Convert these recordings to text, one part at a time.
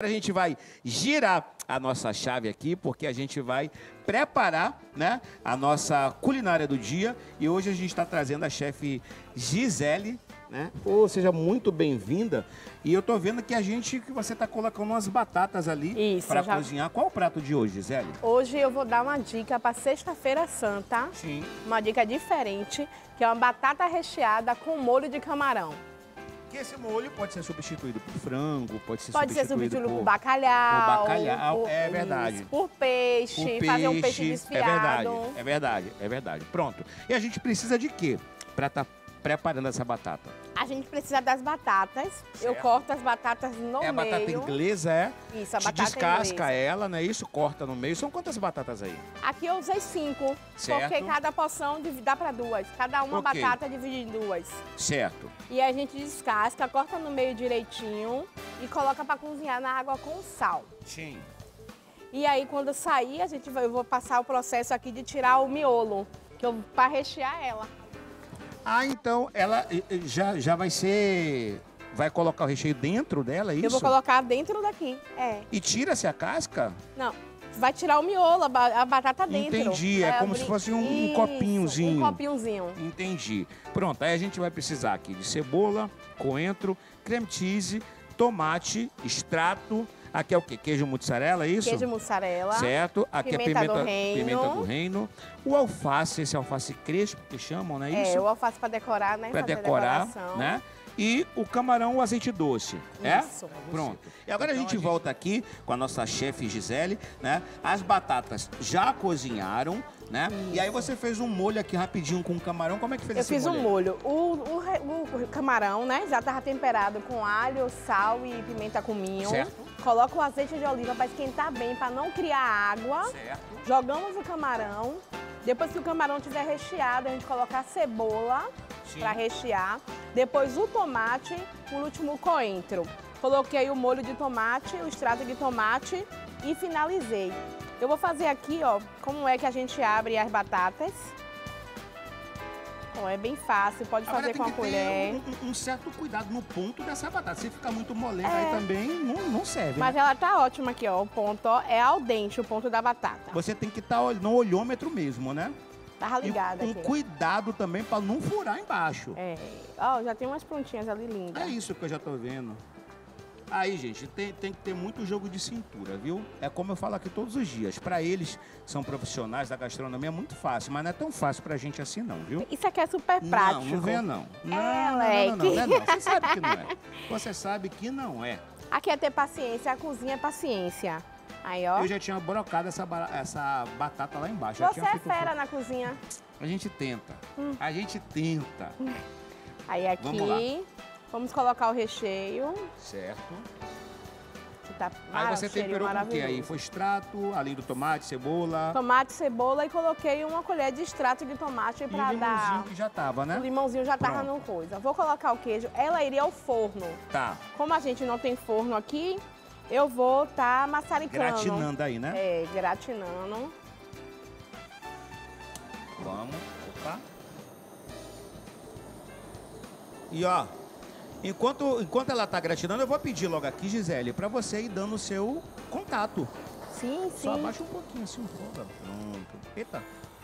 A gente vai girar a nossa chave aqui, porque a gente vai preparar né, a nossa culinária do dia. E hoje a gente está trazendo a chefe Gisele, né? Ou seja, muito bem-vinda. E eu tô vendo que a gente, que você está colocando umas batatas ali para já- cozinhar. Qual o prato de hoje, Gisele? Hoje eu vou dar uma dica para Sexta-feira Santa, Sim. uma dica diferente, que é uma batata recheada com molho de camarão. Que esse molho pode ser substituído por frango, pode ser Pode ser substituído substituído por por... bacalhau. por bacalhau, por- é verdade. isso, Por peixe, por fazer um peixe É desfiado. verdade, é verdade, é verdade. Pronto. E a gente precisa de quê para estar preparando essa batata? A gente precisa das batatas. Eu Certo. corto as batatas no é a meio. batata inglesa, é? Isso, a Te batata descasca inglesa. ela, não é isso? Corta no meio. São quantas batatas aí? Aqui eu usei cinco, Certo. porque cada porção dá para duas. Cada uma Ok. batata divide em duas. Certo. E a gente descasca, corta no meio direitinho e coloca para cozinhar na água com sal. Sim. E aí quando sair, a gente vai, eu vou passar o processo aqui de tirar o miolo, que eu para rechear ela. Ah, então ela já, já vai ser... Vai colocar o recheio dentro dela, é isso? Eu vou colocar dentro daqui. É. E tira-se a casca? Não, vai tirar o miolo, a, ba- a batata dentro. Entendi, é como se fosse um- um Isso, copinhozinho. Um copinhozinho. Entendi. Pronto, aí a gente vai precisar aqui de cebola, coentro, creme cheese, tomate, extrato. Aqui é o quê? Queijo mussarela, é isso? Queijo mussarela. Certo. Aqui pimenta é do pimenta reino. pimenta do reino. O alface, esse alface crespo que chamam, não é isso? É, o alface para decorar, né? Para decorar, decoração. né? E o camarão, o azeite doce, é? Isso. Pronto. E agora Então, a gente volta aqui com a nossa chefe Gisele, né? As batatas já cozinharam, né? E aí você fez um molho aqui rapidinho com o camarão. Como é que fez Eu esse fiz um molho? molho. O, o o camarão, né? Já estava temperado com alho, sal e pimenta cominho. Certo. Coloca o azeite de oliva para esquentar bem, para não criar água. Certo. Jogamos o camarão. Depois que o camarão estiver recheado, a gente coloca a cebola para rechear. Depois o tomate, por último o coentro. Coloquei o molho de tomate, o extrato de tomate e finalizei. Eu vou fazer aqui, ó, como é que a gente abre as batatas. É bem fácil, pode Agora fazer com a colher. ter um, um certo cuidado no ponto dessa batata. Se ficar muito molenga É. aí também, não, não serve. Mas né? ela tá ótima aqui, ó. O ponto, ó, é ao dente, o ponto da batata. Você tem que estar no olhômetro mesmo, né? Tava E ligada com aqui. cuidado também para não furar embaixo. É. Ó, já tem umas pontinhas ali lindas. É isso que eu já tô vendo. Aí, gente, tem, tem que ter muito jogo de cintura, viu? É como eu falo aqui todos os dias. Para eles, são profissionais da gastronomia, é muito fácil, mas não é tão fácil pra gente assim, não, viu? Isso aqui é super prático. Não, não vem não. Não, É, não, não, não, é não. Você sabe que não é. Você sabe que não é. Aqui é ter paciência, a cozinha é paciência. Aí, ó. Eu já tinha brocado essa, essa batata lá embaixo. Você é fera na cozinha. A gente tenta. Hum. A gente tenta. Aí aqui, Vamos lá. Vamos colocar o recheio. Certo. Que tá Aí mara- você temperou com o quê? Aí foi extrato, além do tomate, cebola. Tomate, cebola e coloquei uma colher de extrato de tomate E pra limãozinho dar... que já tava, né? O limãozinho já tava Pronto. no coisa. Vou colocar o queijo. Ela iria ao forno. Tá. Como a gente não tem forno aqui, eu vou tá maçaricando. Gratinando aí, né? É, gratinando. Vamos. Opa. E ó, enquanto, enquanto ela tá gratinando, eu vou pedir logo aqui, Gisele, pra você ir dando o seu contato. Sim, Só sim. abaixa um pouquinho assim, um pouco. Pronto. Eita,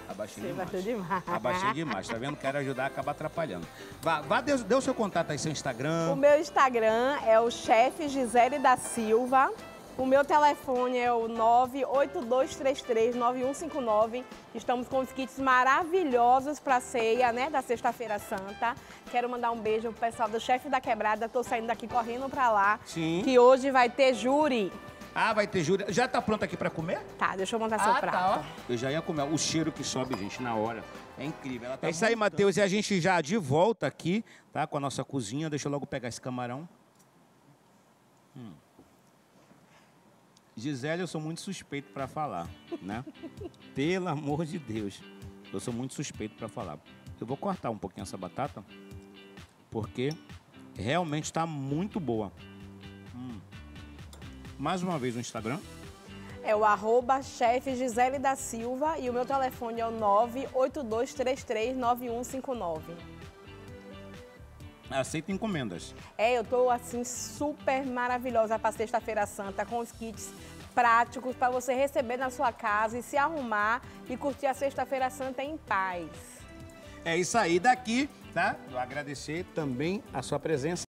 abaixei Você demais. demais. Abaixei demais, tá vendo? Quero ajudar, acaba atrapalhando. Vá, vá dê, dê o seu contato aí, seu Instagram. O meu Instagram é o chefe Gisele da Silva. O meu telefone é o 982339159. Estamos com os kits maravilhosos para ceia, né, da Sexta-feira Santa. Quero mandar um beijo pro pessoal do Chefe da Quebrada. Tô saindo daqui correndo para lá. Sim. Que hoje vai ter júri. Ah, vai ter júri. Já tá pronto aqui pra comer? Tá, deixa eu montar seu prato. Tá, ó. Eu já ia comer. O cheiro que sobe, gente, na hora. É incrível. é isso aí, Matheus. E a gente já de volta aqui, tá? Com a nossa cozinha. Deixa eu logo pegar esse camarão. Hum. Gisele, eu sou muito suspeito pra falar, né? Pelo amor de Deus. Eu sou muito suspeito pra falar. Eu vou cortar um pouquinho essa batata, porque realmente está muito boa. Hum. Mais uma vez no Instagram. É o arroba chefe Gisele da Silva e o meu telefone é o 982339159. Aceita encomendas. É, eu tô assim super maravilhosa para sexta-feira santa com os kits práticos para você receber na sua casa e se arrumar e curtir a sexta-feira santa em paz. É isso aí daqui, tá? Eu agradecer também a sua presença.